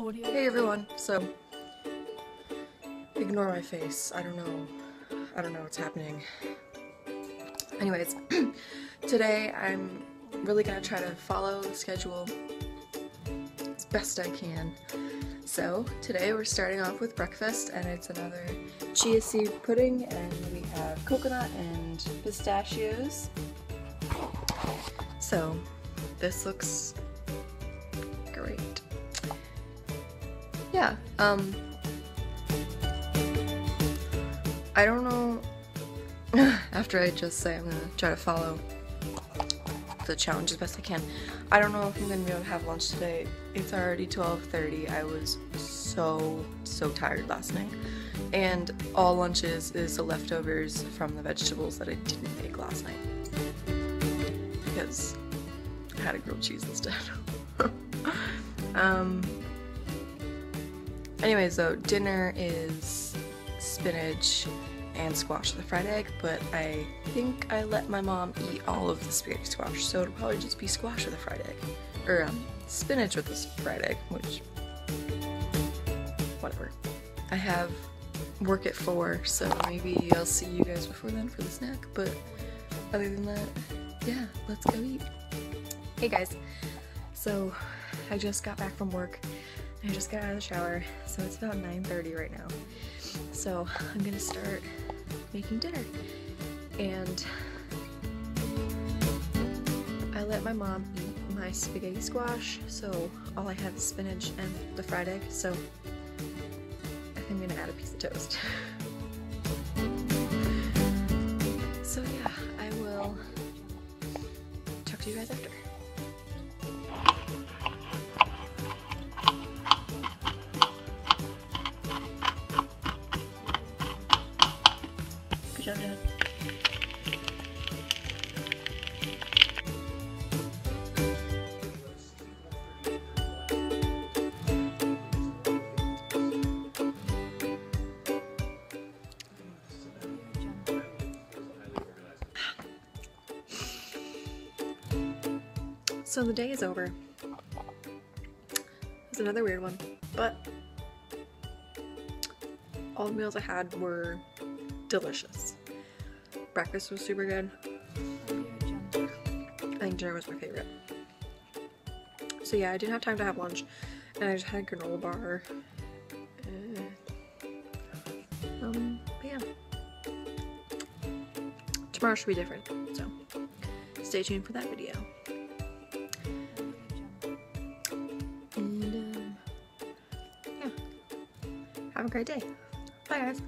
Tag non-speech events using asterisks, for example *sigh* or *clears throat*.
Audio. Hey everyone, so ignore my face. I don't know. I don't know what's happening. Anyways, *clears throat* today I'm really gonna try to follow the schedule as best I can. So today we're starting off with breakfast and it's another chia seed pudding and we have coconut and pistachios. So this looks great. Yeah, um I don't know *laughs* after I just say I'm gonna try to follow the challenge as best I can. I don't know if I'm gonna be able to have lunch today. It's already 12:30. I was so so tired last night, and all lunches is the leftovers from the vegetables that I didn't make last night because I had a grilled cheese instead. *laughs* um. Anyways, though dinner is spinach and squash with a fried egg, but I think I let my mom eat all of the spaghetti squash, so it'll probably just be squash with a fried egg. Or um, spinach with a fried egg, which. whatever. I have work at 4, so maybe I'll see you guys before then for the snack, but other than that, yeah, let's go eat. Hey guys, so I just got back from work. I just got out of the shower, so it's about 9.30 right now. So I'm gonna start making dinner. And I let my mom eat my spaghetti squash, so all I have is spinach and the fried egg, so I think I'm gonna add a piece of toast. *laughs* so yeah, I will talk to you guys after. Good. So the day is over. It's another weird one, but all the meals I had were delicious. Breakfast was super good. I think dinner was my favorite. So yeah, I didn't have time to have lunch, and I just had a granola bar. Uh, um, yeah. Tomorrow should be different, so stay tuned for that video. And um, yeah, have a great day. Bye guys.